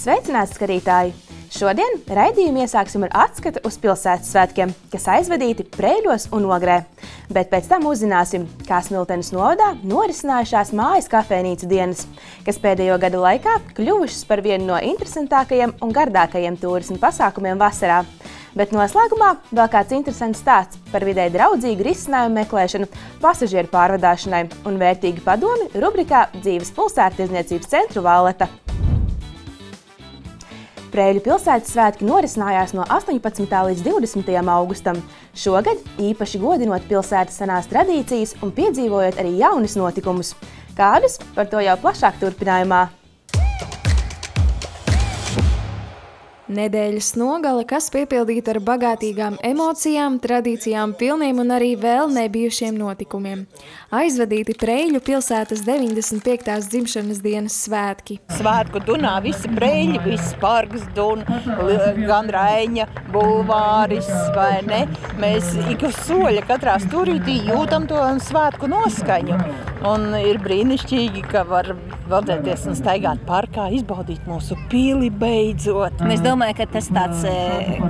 Sveicināti, skatītāji! Šodien raidījumu iesāksim ar atskatu uz pilsētas svētkiem, kas aizvadīti Preļos un Ogrē. Bet pēc tam uzzināsim, kā Smiltenes novadā norisinājušās mājas kafejnīcu dienas, kas pēdējo gadu laikā kļuvušas par vienu no interesantākajiem un gardākajiem turismu pasākumiem vasarā. Bet noslēgumā vēl kāds interesants stāsts par vidē draudzīgu risinājumu meklēšanu pasažieru pārvadāšanai un vērtīgi padomi rubrikā Dzīves pilsēttiesniecības centru Valleta. Prēļu pilsētas svētki norisinājās no 18. līdz 20. augustam. Šogad īpaši godinot pilsētas senās tradīcijas un piedzīvojot arī jaunas notikumus. Kādus par to jau plašāk turpinājumā. Nedēļas nogale, kas piepildīta ar bagātīgām emocijām, tradīcijām, pilniem un arī vēl nebijušiem notikumiem. Aizvadīti Preļu pilsētas 95. dzimšanas dienas svētki. Svētku dunā visi preļi, viss parks dun, gan Raiņa, bulvāris, vai ne? Mēs ik uz soļa katrā stūrītī jūtam to svētku noskaņu. Un ir brīnišķīgi, ka var veldzēties un staigāt parkā, izbaudīt mūsu pīli beidzot. Es domāju, ka tas tāds e,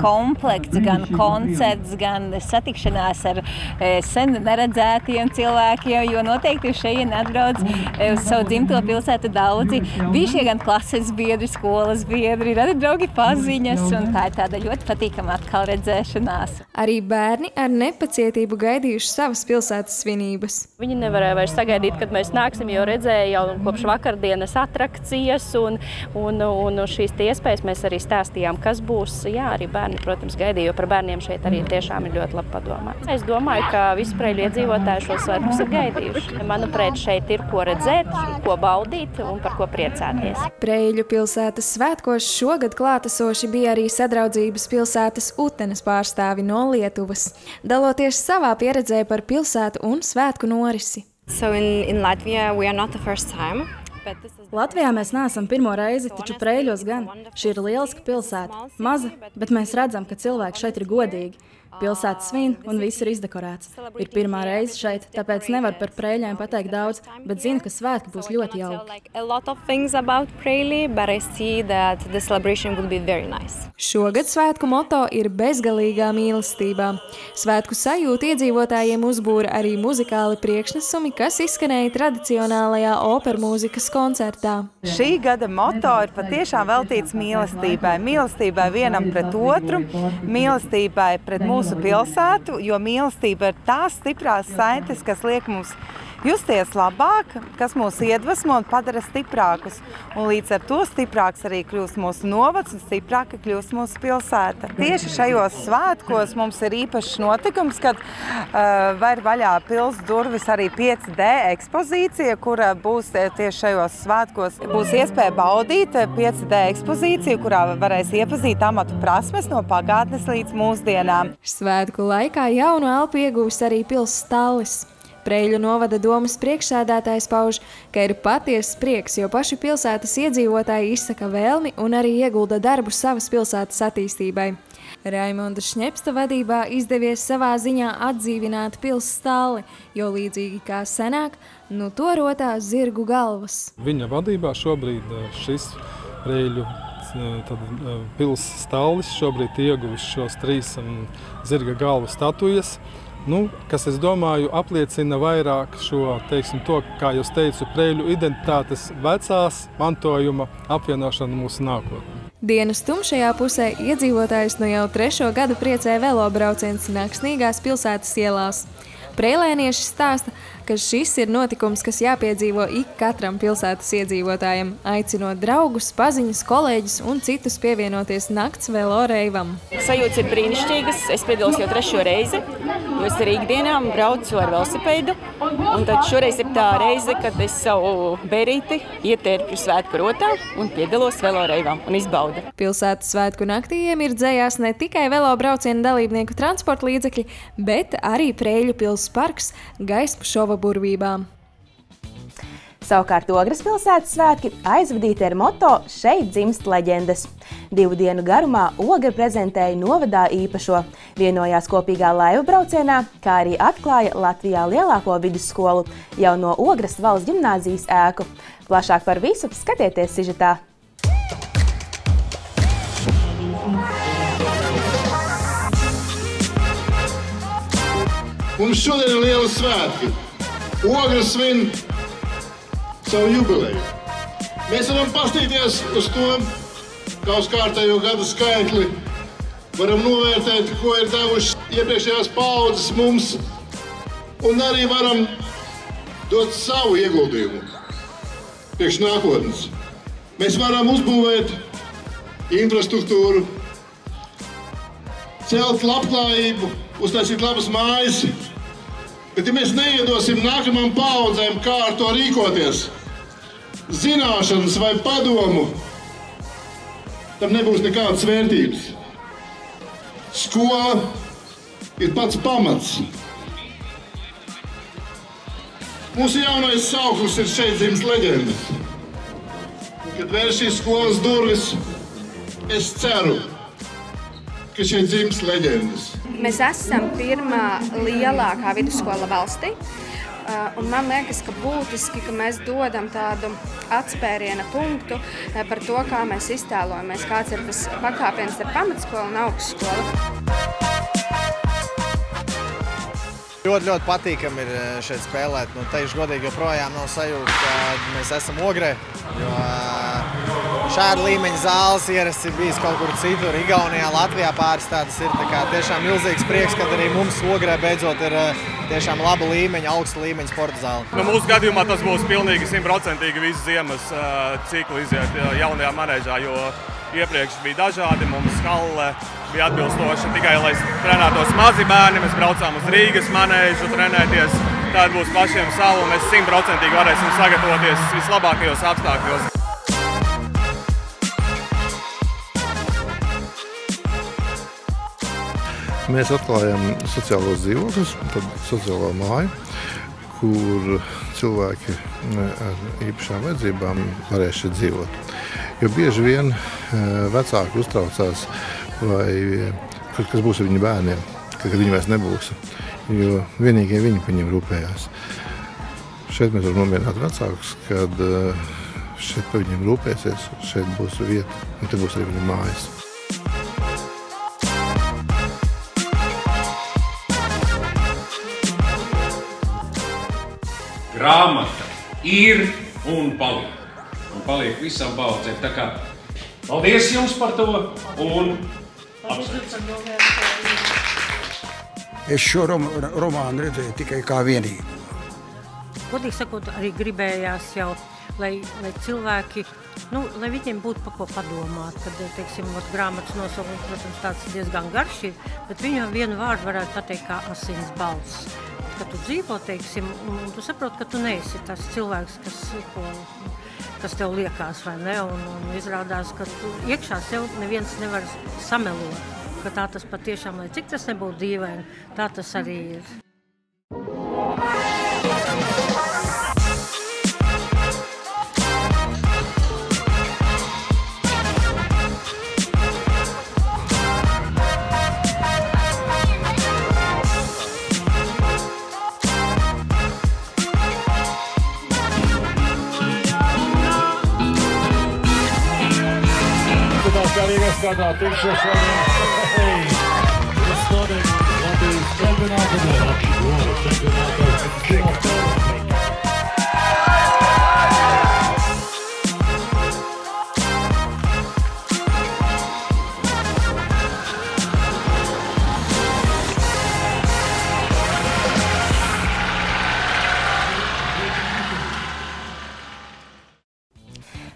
komplekts, gan koncerts, gan satikšanās ar e, sen neredzētiem cilvēkiem, jo noteikti šejieni atbrauc e, uz savu dzimto pilsētu daudzi. Bijušie gan klases biedri, skolas biedri, radi draugi paziņas, un tā ir tāda ļoti patīkama atkal redzēšanās. Arī bērni ar nepacietību gaidījuši savas pilsētas svinības. Viņi nevarēja vairs sagaidīt, kad mēs nāksim, jo redzēja jau kopš vakardienas atrakcijas un, un, un šīs iespējas mēs arī stāstījām, kas būs. Jā, arī bērni, protams, gaidīja, jo par bērniem šeit arī tiešām ir ļoti labi padomāts. Es domāju, ka visi preļu iedzīvotāji šo svētkus ir gaidījuši. Manuprāt, šeit ir ko redzēt, ko baudīt un par ko priecāties. Preļu pilsētas svētkos šogad klātesoši bija arī sadraudzības pilsētas Utenes pārstāvi no Lietuvas, daloties savā pieredzē par pilsētu un svētku norisi. So in, in Latvia we are not the first time. Latvijā mēs neesam pirmo reizi, taču Preļos gan. Šī ir lieliska pilsēta. Maza, bet mēs redzam, ka cilvēki šeit ir godīgi. Pilsēta svin un viss ir izdekorēts. Ir pirmā reize šeit, tāpēc nevar par prēļiem pateikt daudz, bet zinu, ka svētki būs ļoti jauki. Šogad svētku moto ir bezgalīgā mīlestībā. Svētku sajūtu iedzīvotājiem uzbūra arī muzikāli priekšnesumi, kas izskanēja tradicionālajā operu mūzikas koncertā. Šī gada moto ir patiešām veltīts mīlestībai. Mīlestībai vienam pret otru, mīlestībai pret mūsu mūsu pilsētu, jo mīlestība ir tās stiprās saites, kas liek mums justies labāk, kas mūs iedvesmo un padara stiprākus. Un līdz ar to stiprāks arī kļūst mūsu novads un stiprāka kļūst mūsu pilsēta. Tieši šajos svētkos mums ir īpašs notikums, kad uh, var vaļā pils durvis arī 5D ekspozīcija, kura būs tieši šajos svētkos. Būs iespēja baudīt 5D ekspozīciju, kurā varēs iepazīt amatu prasmes no pagātnes līdz mūsdienām. Svētku laikā jaunu elpu iegūs arī pils stallis. Preļu novada domas priekšsēdētājs pauž, ka ir patiesas prieks, jo paši pilsētas iedzīvotāji izsaka vēlmi un arī iegulda darbu savas pilsētas attīstībai. Raimonda Šņepsta vadībā izdevies savā ziņā atdzīvināt pils stāli, jo līdzīgi kā senāk, nu to rotās zirgu galvas. Viņa vadībā šobrīd eh, šis Preļu eh, eh, pils stālis šobrīd ieguvis šos trīs um, zirga galvu statujas, nu, kas, es domāju, apliecina vairāk šo, teiksim, to, kā jau teicu, preļu identitātes vecās mantojuma apvienošanu mūsu nākotnē. Dienas tumšajā pusē iedzīvotājs no jau trešo gadu priecē velobrauciens Naksnīgās pilsētas ielās. Prēlēnieši stāsta, ka šis ir notikums, kas jāpiedzīvo ik katram pilsētas iedzīvotājam, aicinot draugus, paziņas, kolēģus un citus pievienoties nakts velo reivam. Sajūtas ir brīnišķīgas. Es piedalos jau trešo reizi, jo es arī ikdienā braucu ar velosipēdu. Un tad šoreiz ir tā reize, kad es savu bērīti ietērpju svētku rotā un piedalos velo reivam un izbaudu. Pilsētas svētku naktījiem ir dzējās ne tikai velo braucienu dalībnieku transporta līdzekļi, bet arī Prēļu pils parks gaismu šova burvībām. Savukārt Ogres pilsētas svētki aizvadīti ar moto Šeit dzimst leģendas. Divu dienu garumā Ogre prezentēja novadā īpašo, vienojās kopīgā laiva braucienā, kā arī atklāja Latvijā lielāko vidusskolu jau no Ogres valsts ģimnāzijas ēku. Plašāk par visu skatieties sižetā! Mums šodien ir liela svētki! Ogra svin savu jubileju. Mēs varam pastīties uz to, kā uz kārtējo gadu skaitli. Varam novērtēt, ko ir devuši iepriekšējās paudzes mums, un arī varam dot savu ieguldījumu priekš nākotnes. Mēs varam uzbūvēt infrastruktūru, celt labklājību, uztaisīt labas mājas, bet ja mēs neiedosim nākamām paudzēm, kā ar to rīkoties, zināšanas vai padomu, tam nebūs nekādas vērtības. Skola ir pats pamats. Mūsu jaunais sauklis ir šeit dzimis leģendas. Kad vērs šīs skolas durvis, es ceru, ka šeit dzims leģendas. Mēs esam pirmā lielākā vidusskola valstī. Uh, un man liekas, ka būtiski, ka mēs dodam tādu atspēriena punktu uh, par to, kā mēs iztēlojamies, kāds ir tas pakāpiens ar pamatskolu un augstskolu. Ļoti, ļoti patīkami ir eh, šeit spēlēt. Nu, teikšu godīgi, joprojām nav sajūta, ka mēs esam ogrē. Jo eh, šāda līmeņa zāles ierasts ir bijis kaut kur citur. Igaunijā, Latvijā pāris tādas ir. Tā kā tiešām milzīgs prieks, kad arī mums ogrē beidzot ir eh, tiešām laba līmeņa, augsta līmeņa sporta zāle. Nu, mūsu gadījumā tas būs pilnīgi simtprocentīgi visu ziemas ciklu iziet jaunajā manēžā, jo iepriekš bija dažādi. Mums skalle bija atbilstoša tikai, lai trenētos mazi bērni. Mēs braucām uz Rīgas manēžu trenēties. Tāda būs pašiem savu, un mēs simtprocentīgi varēsim sagatavoties vislabākajos apstākļos. Mēs atklājam sociālos dzīvokļus, tad sociālo māju, kur cilvēki ar īpašām vajadzībām varēs šeit dzīvot. Jo bieži vien vecāki uztraucās vai kas būs ar viņu bērniem, kad viņi vairs nebūs. Jo vienīgie viņi par viņiem rūpējās. Šeit mēs varam nomierināt vecākus, kad šeit par viņiem rūpēsies, šeit būs vieta, un te būs arī viņu mājas. Grāmata ir un paliek. Un paliek visam paudzēm. Tā kā paldies jums par to un Es šo rom romānu redzēju tikai kā vienību. Godīgi sakot, arī gribējās jau, lai, lai cilvēki, nu, lai viņiem būtu pa ko padomāt. Kad, teiksim, grāmatas nosaukums, protams, tāds diezgan garš ir, bet viņam vienu vārdu varētu pateikt kā asins balss. Kad tu dzīvo, teiksim, un tu saproti, ka tu neesi tas cilvēks, kas, ko, kas tev liekas, vai ne? Un, un izrādās, ka tu iekšā sev neviens nevar samelot. Ka tā tas patiešām, lai cik tas nebūtu dīvaini, tā tas arī ir. Kādā tikšanās. Tas notiek Latvijas čempionātā, Latvijas čempionātā.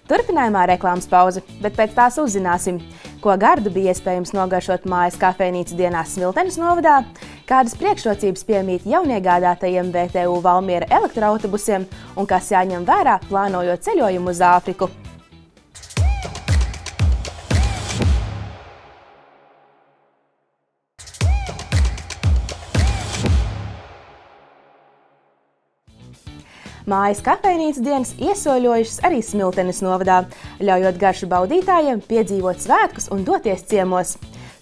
Turpinājumā reklāmas pauze, bet pēc tās uzzināsim, ko gardu bija iespējams nogaršot mājas kafejnīcu dienās Smiltenes novadā, kādas priekšrocības piemīt jauniegādātajiem VTU Valmiera elektroautobusiem un kas jāņem vērā plānojot ceļojumu uz Āfriku. Mājas kafejnīcas dienas iesoļojušas arī Smiltenes novadā, ļaujot garšu baudītājiem piedzīvot svētkus un doties ciemos.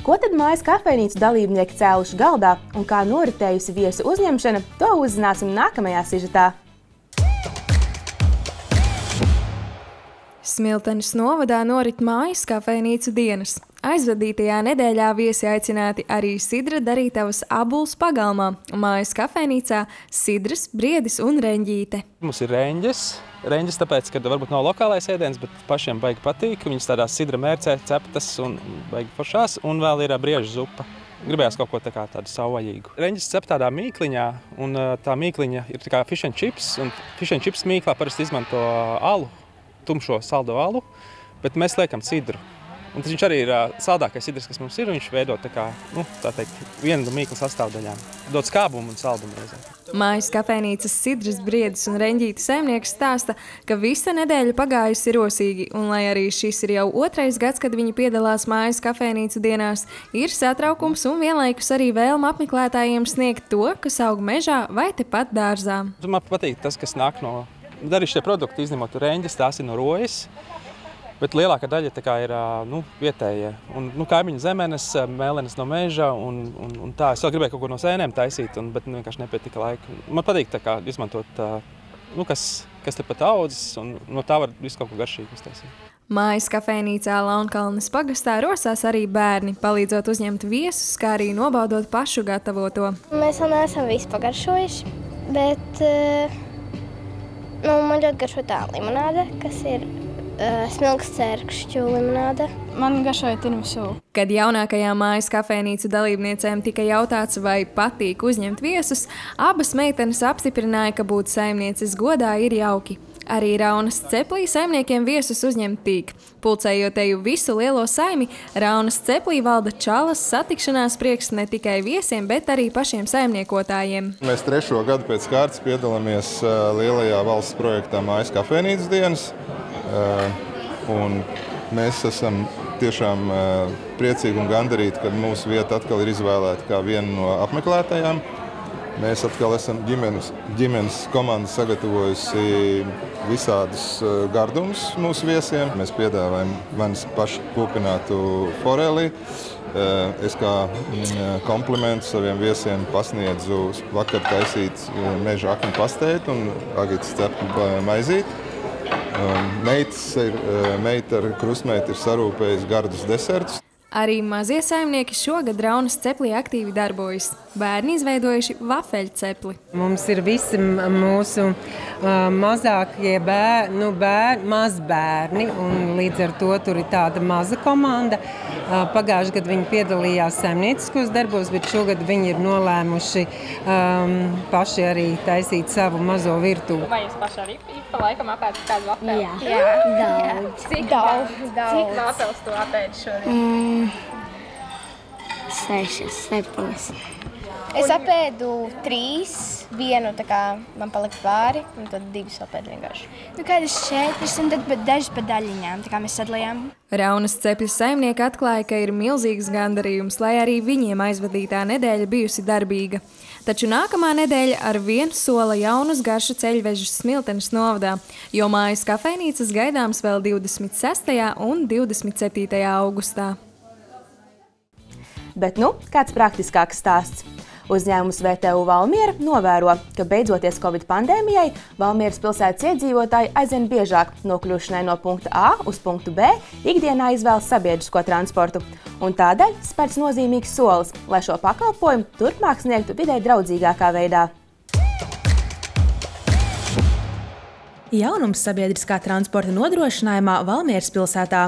Ko tad mājas kafejnīcu dalībnieki cēluši galdā un kā noritējusi viesu uzņemšana, to uzzināsim nākamajā sižetā. Smiltenes novadā norit mājas kafejnīcu dienas. Aizvadītajā nedēļā viesi aicināti arī Sidra darītavas abuls pagalmā, mājas kafejnīcā Sidras, Briedis un Reņģīte. Mums ir reņģis. Reņģis tāpēc, ka varbūt nav lokālais ēdiens, bet pašiem baigi patīk. Viņas tādā sidra mērcē, ceptas un baigi foršās, un vēl ir briežu zupa. Gribējās kaut ko tā kā tādu savvaļīgu. Reņģis cep tādā mīkliņā, un tā mīkliņa ir tā kā fish and chips, un fish and chips mīklā parasti izmanto alu, tumšo saldo alu, bet mēs liekam sidru. Un tas viņš arī ir saldākais sidrs, kas mums ir. Viņš veido tā kā, nu, tā teikt, vienu no mīklas sastāvdaļām. Dod skābumu un saldumu reizē. Mājas kafejnīcas Sidras briedis un reņģīta saimnieks stāsta, ka visa nedēļa pagājusi rosīgi, un lai arī šis ir jau otrais gads, kad viņi piedalās mājas kafejnīcu dienās, ir satraukums un vienlaikus arī vēlma apmeklētājiem sniegt to, kas aug mežā vai tepat dārzā. Man patīk tas, kas nāk no, arī šie produkti, izņemot reņģis, tās ir no rojas. Bet lielākā daļa ir nu, vietējie. Un, nu, kaimiņu zemenes, mēlenes no meža. Un, un, un tā. Es vēl gribēju kaut ko no sēnēm taisīt, un, bet nu, vienkārši nepietika laika. Man patīk kā, izmantot, nu, kas, kas tepat audzis, un no tā var visu kaut ko garšīgu uztaisīt. Mājas kafejnīcā Launkalnes pagastā rosās arī bērni, palīdzot uzņemt viesus, kā arī nobaudot pašu gatavoto. Mēs vēl neesam visu pagaršojuši, bet nu, man ļoti garšo tā limonāde, kas ir uh, smilgas cērkšķu limonāde. Man garšoja tiramisu. Kad jaunākajām mājas kafejnīcu dalībniecēm tika jautāts, vai patīk uzņemt viesus, abas meitenes apstiprināja, ka būt saimnieces godā ir jauki. Arī Raunas ceplī saimniekiem viesus uzņemt tīk. Pulcējot eju visu lielo saimi, Raunas ceplī valda čalas satikšanās prieks ne tikai viesiem, bet arī pašiem saimniekotājiem. Mēs trešo gadu pēc kārtas piedalāmies lielajā valsts projektā Mājas kafejnīcas dienas. Un mēs esam tiešām priecīgi un gandarīti, ka mūsu vieta atkal ir izvēlēta kā viena no apmeklētajām. Mēs atkal esam ģimenes, ģimenes komanda sagatavojusi visādus gardumus mūsu viesiem. Mēs piedāvājam manis pašu kūpinātu foreli. Es kā komplimentu saviem viesiem pasniedzu vakar taisīt meža aknu pastētu un agītas cepu maizīti. Meitas ir, meita ar krustmeiti ir sarūpējusi gardus desertus. Arī mazie saimnieki šogad Raunas ceplī aktīvi darbojas. Bērni izveidojuši vafeļu cepli. Mums ir visi mūsu uh, mazākie bērni, nu, bērni, mazbērni, un līdz ar to tur ir tāda maza komanda. Pagājušajā gadā viņi piedalījās saimnieciskos darbos, bet šogad viņi ir nolēmuši um, paši arī taisīt savu mazo virtuvi. Vai jūs paši arī pa laikam apēdat kādu vafeli? Jā, Jā. daudz. Cik daudz? daudz. Cik vafels tu apēdi šodien? Mm. Sešas, septiņas. Es apēdu trīs, vienu tā kā man palika pāri, un tad divas apēdu vienkārši. Nu, kādas četras, un tad dažas pa daļiņām, tā kā mēs sadalījām. Raunas cepļu saimnieki atklāja, ka ir milzīgs gandarījums, lai arī viņiem aizvadītā nedēļa bijusi darbīga. Taču nākamā nedēļa ar vienu sola jaunus garšu ceļvežus Smiltenes novadā, jo mājas kafejnīcas gaidāms vēl 26. un 27. augustā. Bet nu, kāds praktiskāks stāsts. Uzņēmums VTU Valmiera novēro, ka beidzoties Covid pandēmijai, Valmieras pilsētas iedzīvotāji aizvien biežāk nokļūšanai no punkta A uz punktu B ikdienā izvēlas sabiedrisko transportu. Un tādēļ spērts nozīmīgs solis, lai šo pakalpojumu turpmāk sniegtu vidē draudzīgākā veidā. Jaunums sabiedriskā transporta nodrošinājumā Valmieras pilsētā.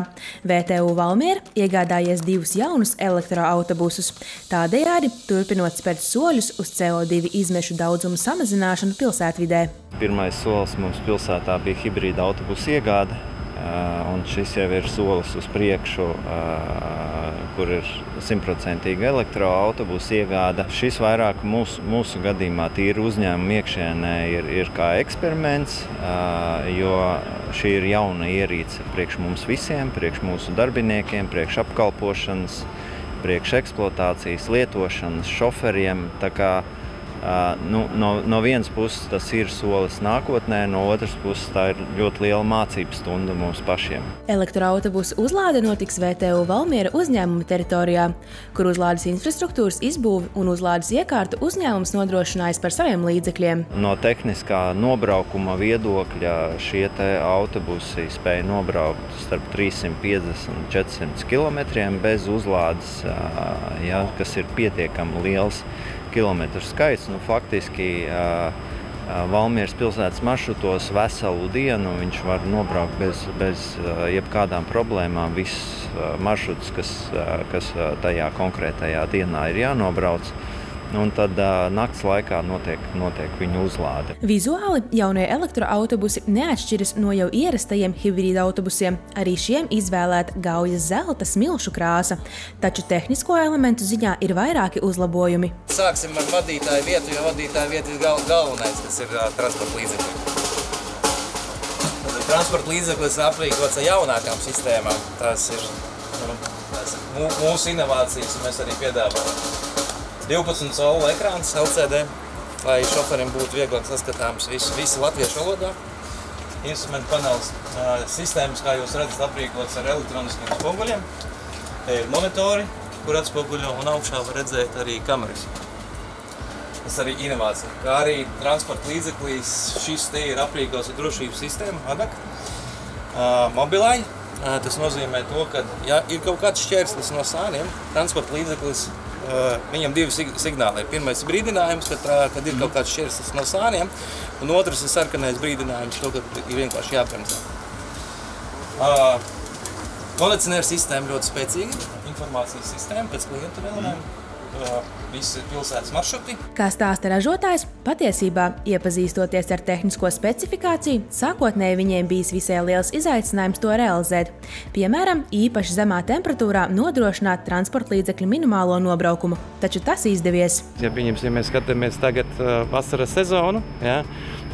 VTU Valmiera iegādājies divus jaunus elektroautobusus, tādējādi turpinot spērt soļus uz CO2 izmešu daudzumu samazināšanu pilsētvidē. Pirmais solis mums pilsētā bija hibrīda autobusu iegāde, un šis jau ir solis uz priekšu, kur ir simtprocentīga elektroautobusu iegāde. Šis vairāk mūsu, mūsu gadījumā tīri uzņēmuma iekšienē ir, ir kā eksperiments, jo šī ir jauna ierīce priekš mums visiem, priekš mūsu darbiniekiem, priekš apkalpošanas, priekš eksploatācijas, lietošanas, šoferiem. Tā kā, Nu, no, no vienas puses tas ir solis nākotnē, no otras puses tā ir ļoti liela mācības stunda mums pašiem. Elektroautobusu uzlāde notiks VTU Valmiera uzņēmuma teritorijā, kur uzlādes infrastruktūras izbūvi un uzlādes iekārtu uzņēmums nodrošinājis par saviem līdzekļiem. No tehniskā nobraukuma viedokļa šie autobusi spēja nobraukt starp 350 un 400 km bez uzlādes, ja, kas ir pietiekami liels kilometru skaits. Nu, faktiski Valmieras pilsētas maršrutos veselu dienu viņš var nobraukt bez, bez jebkādām problēmām. Viss maršruts, kas, kas tajā konkrētajā dienā ir jānobrauc. Un tad uh, naktas laikā notiek, notiek viņu uzlāde. Vizuāli jaunie elektroautobusi neatšķiras no jau ierastajiem hibrīda autobusiem. Arī šiem izvēlēta gaujas zelta smilšu krāsa, taču tehnisko elementu ziņā ir vairāki uzlabojumi. Sāksim ar vadītāju vietu, jo vadītāja vieta ir gal galvenais, kas ir uh, transporta līdzekļi. Transporta līdzeklis aprīkots ar jaunākām sistēmām. Tas ir nu, tās mūsu inovācijas, un mēs arī piedāvājam. 12 colu ekrāns LCD, lai šoferim būtu vieglāk saskatāms visu, visu latviešu valodā. Instrumentu panelis sistēmas, kā jūs redzat, aprīkots ar elektroniskiem spoguļiem. Te ir monitori, kur atspoguļo, un augšā var redzēt arī kameras. Tas arī inovācija. Kā arī transporta līdzeklīs šis te ir aprīkots ar drošības sistēmu, ADAK, mobilai. Tas nozīmē to, ka, ja ir kaut kāds šķērslis no sāniem, transporta līdzeklis Viņam divi signāli ir. Pirmais ir brīdinājums, kad, kad ir kaut kāds šķērslis no sāniem, un otrs ir sarkanais brīdinājums, to, kad ir vienkārši jābremzē. Kondicionēra sistēma ļoti spēcīga, informācijas sistēma pēc klientu vēlmēm visi pilsētas maršruti. Kā stāsta ražotājs, patiesībā, iepazīstoties ar tehnisko specifikāciju, sākotnēji viņiem bijis visai liels izaicinājums to realizēt. Piemēram, īpaši zemā temperatūrā nodrošināt transporta līdzekļu minimālo nobraukumu, taču tas izdevies. Ja, pieņems, ja mēs skatāmies tagad vasaras sezonu, ja,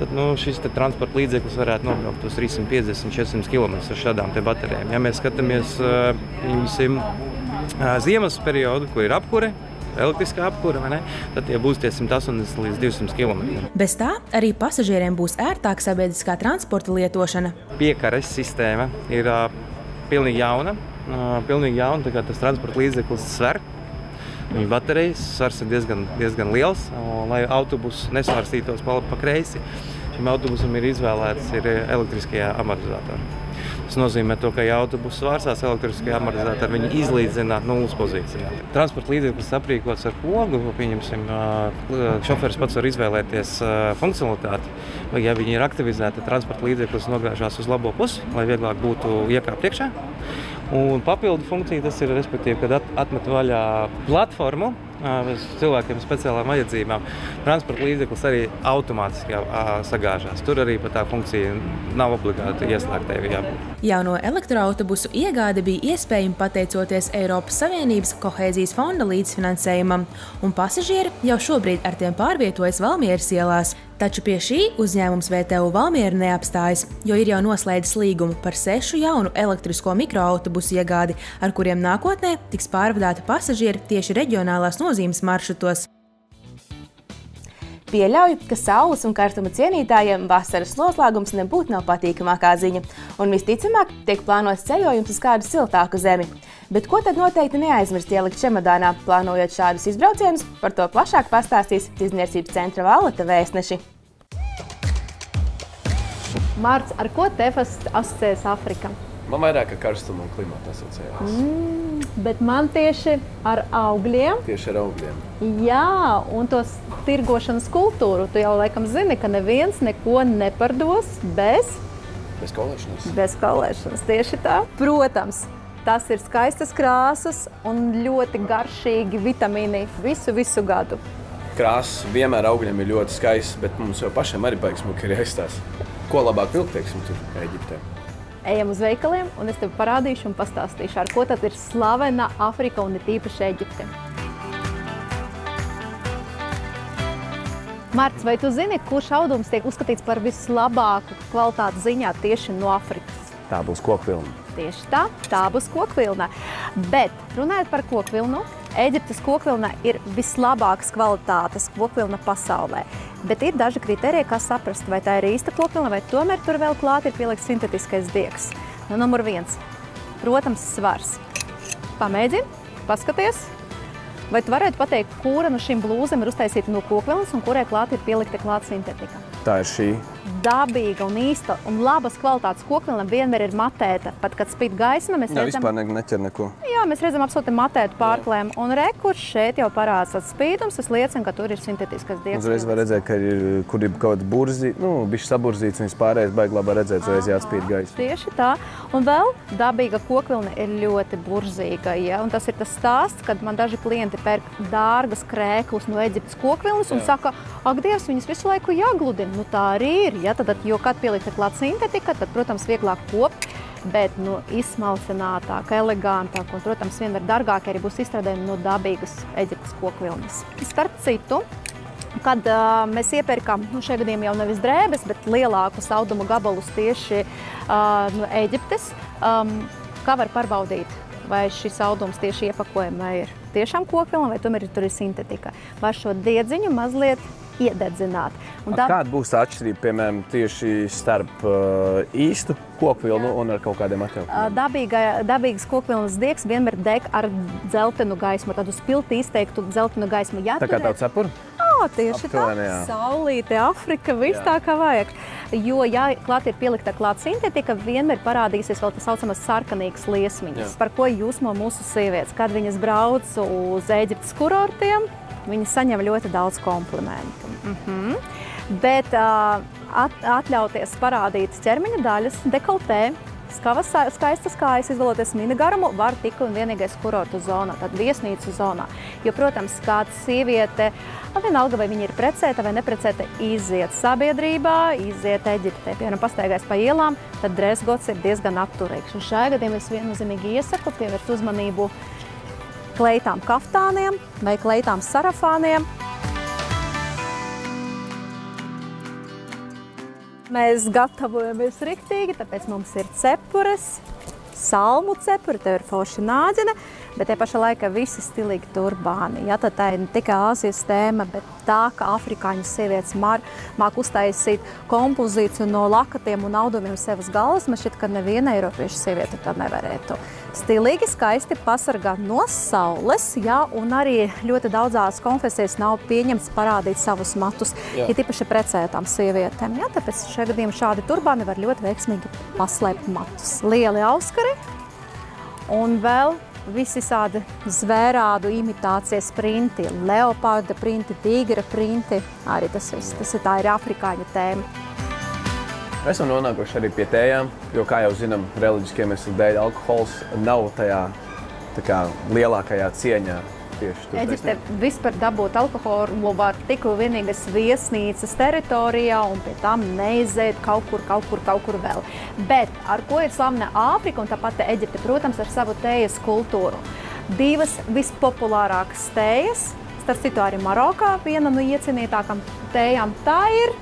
tad nu, šis transporta līdzeklis varētu nobraukt uz 350-400 km ar šādām baterijām. Ja mēs skatāmies pieņemsim, ziemas periodu, kur ir apkure, elektriskā apkūra, tad tie būs 180 līdz 200 km. Bez tā arī pasažieriem būs ērtāka sabiedriskā transporta lietošana. Piekares sistēma ir uh, pilnīgi jauna. Uh, pilnīgi jauna tas transporta līdzeklis sver. Viņa baterijas svars ir diezgan, diezgan liels, un, lai autobuss nesvarstītos pa, pa kreisi. Šim autobusam ir izvēlēts ir elektriskie amortizatori. Tas nozīmē, to, ka ja autobuss vārsās elektriskajā amortizētā, viņi izlīdzina nulles pozīcijā. Transporta līdzeklis aprīkots ar pogu, pieņemsim, šoferis pats var izvēlēties funkcionalitāti, vai ja viņi ir aktivizēti, transporta līdzeklis nogriežās uz labo pusi, lai vieglāk būtu iekāpt iekšā. Un papildu funkcija tas ir, kad atmet vaļā platformu, cilvēkiem ar speciālām vajadzībām. Transporta līdzeklis arī automātiski sagāžās. Tur arī tā funkcija nav obligāti ieslēgtai jābūt. Jauno elektroautobusu iegāde bija iespējama pateicoties Eiropas Savienības kohēzijas fonda līdzfinansējumam, un pasažieri jau šobrīd ar tiem pārvietojas Valmieras ielās. Taču pie šī uzņēmums VTU Valmiera neapstājas, jo ir jau noslēdzis līgumu par sešu jaunu elektrisko mikroautobusu iegādi, ar kuriem nākotnē tiks pārvadāti pasažieri tieši reģionālās nozīmes maršrutos. Pieļauju, ka saules un karstuma cienītājiem vasaras noslēgums nebūtu nav patīkamākā ziņa, un visticamāk tiek plānots ceļojums uz kādu siltāku zemi. Bet ko tad noteikti neaizmirst ielikt čemodānā, plānojot šādus izbraucienus? Par to plašāk pastāstīs Tirzniecības centra valota vēstneši. Mārts, ar ko tev asociējas Afrika? Man vairāk ar karstumu un klimatu asociējās. Mm, bet man tieši ar augļiem. Tieši ar augļiem. Jā, un tos tirgošanas kultūru. Tu jau laikam zini, ka neviens neko nepardos bez... Bez kolēšanas. Bez kolēšanas, tieši tā. Protams, tas ir skaistas krāsas un ļoti garšīgi vitamīni visu, visu gadu. Krāsas vienmēr augļiem ir ļoti skaistas, bet mums jau pašiem arī baigs muki ir jāizstāsta. Ko labāk vilkt, teiksim, tur Eģiptē? Ejam uz veikaliem, un es tev parādīšu un pastāstīšu, ar ko tad ir slavena Afrika un ir tīpaši Eģipte. Mārts, vai tu zini, kurš audums tiek uzskatīts par vislabāku kvalitātes ziņā tieši no Afrikas? Tā būs kokvilna. Tieši tā, tā būs kokvilna. Bet runājot par kokvilnu, Eģiptes kokvilna ir vislabākās kvalitātes kokvilna pasaulē. Bet ir daži kriteriji, kā saprast, vai tā ir īsta kokvilna, vai tomēr tur vēl klāt ir pielikts sintetiskais diegs. Nu, numur viens. Protams, svars. Pamēģini, paskaties. Vai tu varētu pateikt, kura no šīm blūzēm ir uztaisīta no kokvilnas un kurai klāt ir pielikta klāt sintetika? Tā ir šī. Dabīga un īsta un labas kvalitātes kokvilna vienmēr ir matēta. Pat, kad spīd gaisma, mēs Jā, redzam, vispār ne, neķer neko. Jā, mēs redzam absolūti matētu pārklēm. Un rekurs šeit jau parādās tāds spīdums, tas liecina, ka tur ir sintetiskas diegs. Uzreiz var redzēt, ka ir, kur ir kaut burzi, nu, bišķi saburzīts, un vispārējais baigi labi redzēt, uzreiz jāatspīd gaisa. Tieši tā. Un vēl dabīga kokvilna ir ļoti burzīga. Ja? Un tas ir tas stāsts, kad man daži klienti pērk dārgas krēklus no Eģiptes kokvilnas un Jā. saka, ak, Dievs, viņas visu laiku jāgludina. Nu, tā arī ir. Ja? Tad, jo, kad pieliekta klāt sintetika, tad, protams, vieglāk kopt. Bet nu, izsmalcinātāk, elegantāk un, protams, vienmēr dārgāk arī būs izstrādājumi no dabīgas Eģiptes kokvilnas. Starp citu, kad uh, mēs iepērkam nu, šajā gadījumā jau nevis drēbes, bet lielākus audumu gabalus tieši uh, no Eģiptes, um, kā var pārbaudīt, vai šis audums tieši iepakojumā ir tiešām kokvilna vai tomēr tur ir sintetika. Var šo diedziņu mazliet iededzināt. Un Tā... Kāda būs tā atšķirība, piemēram, tieši starp uh, īstu kokvilnu un ar kaut kādiem? Ā, Dabīga, dabīgas kokvilnas diegs vienmēr deg ar dzeltenu gaismu, tādu spilti izteiktu dzeltenu gaismu. Ja Tā kā cepurs? Jā, tieši Aptuveni, jā. tā. Saulīte, Afrika, viss tā kā vajag. Jo, ja klāt ir pielikta klāt sintetika, vienmēr parādīsies vēl tā saucamās sarkanīgas liesmiņas, Jā. par ko jūsmo mūsu sievietes. Kad viņas brauc uz Eģiptes kurortiem, viņas saņem ļoti daudz komplimentu. Mhm. Bet uh, at, atļauties parādīt ķermeņa daļas, dekoltē, skavas, skaistas kājas, izvēloties mini garumu, var tikai un vienīgais kurortu zonā, tad viesnīcu zonā. Jo, protams, kāda sieviete, vienalga vai viņa ir precēta vai neprecēta, iziet sabiedrībā, iziet Eģiptē, piemēram, pastaigās pa ielām, tad dresgots ir diezgan atturīgs. Un šajā gadījumā es viennozīmīgi iesaku pievērst uzmanību kleitām kaftāniem vai kleitām sarafāniem. Mēs gatavojamies riktīgi, tāpēc mums ir cepures, salmu cepuri, tev ir forša nāģene, bet te pašā laikā visi stilīgi turbāni. Ja, tad tā ir ne tikai Āzijas tēma, bet tā, ka afrikāņu sievietes māk uztaisīt kompozīciju no lakatiem un audumiem sevas galvas, man šķiet, ka neviena eiropiešu sieviete tā nevarētu. Stilīgi, skaisti pasargā no saules, ja, un arī ļoti daudzās konfesijās nav pieņemts parādīt savus matus, Jā. ja tīpaši precētām sievietēm. Ja, tāpēc šajā gadījumā šādi turbāni var ļoti veiksmīgi paslēpt matus. Lieli auskari un vēl visādi zvērādu imitācijas printi, leoparda printi, tīgra printi. Arī tas viss, tas ir tā ir afrikāņu tēma. Esam nonākuši arī pie tējām, jo, kā jau zinām, reliģiskiem iemeslu dēļ alkohols nav tajā kā, lielākajā cieņā. Tieši tur, Eģipte vispār dabūt alkoholu var tikai vienīgas viesnīcas teritorijā un pie tam neiziet kaut kur, kaut kur, kaut kur vēl. Bet ar ko ir slavena Āfrika un tāpat Eģipte, protams, ar savu tējas kultūru. Divas vispopulārākas tējas, starp citu arī Marokā, viena no iecienītākām tējām, tā ir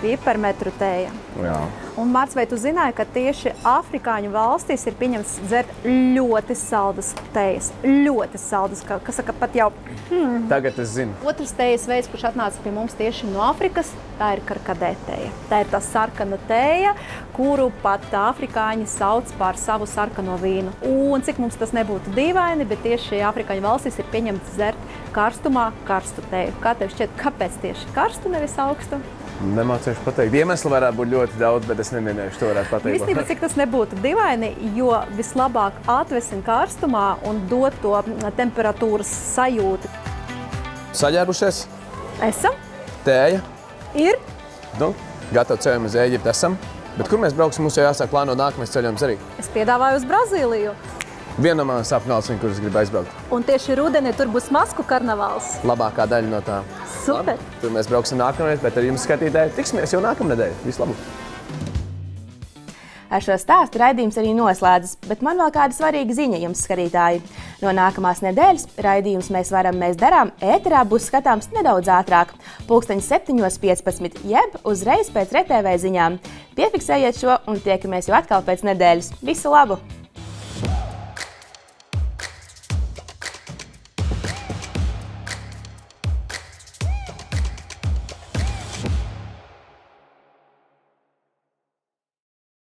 pipermetru tēja. Jā. Un, Mārcis, vai tu zināji, ka tieši Āfrikāņu valstīs ir pieņemts dzert ļoti saldas tejas? Ļoti saldas, ka, kas saka, pat jau. Hmm. Tagad es zinu. Otrs tejas veids, kurš atnāca pie mums tieši no Āfrikas, tā ir karkadē tēja. Tā ir tā sarkana tēja, kuru pat afrikāņi sauc par savu sarkano vīnu. Un cik mums tas nebūtu dīvaini, bet tieši Āfrikāņu valstīs ir pieņemts dzert karstumā karstu tēju. Kā tev šķiet, kāpēc tieši karstu, nevis augstu? Nemācīšu pateikt. Iemesli varētu būt ļoti daudz, bet es neminēšu, to varētu pateikt. Īstenībā, cik tas nebūtu dīvaini, jo vislabāk atvesina karstumā un dot to temperatūras sajūtu. Saģērbušies, Esam, tēja, ir nu, gatavi ceļam uz Eģipti esam. Bet kur mēs brauksim, mums jau jāsāk plānot nākamais ceļojums arī. Es piedāvāju uz Brazīliju. Viena no sapņu valstīm, kuras gribu aizbraukt. Un tieši rudenī tur būs masku karnevāls. Labākā daļa no tā. Super! Tur mēs brauksim nākamreiz, bet ar jums skatītāji tiksimies jau nākamnedēļ. Vislabāk! Ar šo stāstu raidījums arī noslēdzas, bet man vēl kāda svarīga ziņa jums, skatītāji. No nākamās nedēļas raidījums mēs varam, mēs darām, ēterā būs skatāms nedaudz ātrāk, pulksteņi 7.15, jeb uzreiz pēc RTV ziņām. Piefiksējiet šo un tiekamies jau atkal pēc nedēļas. Visu labu!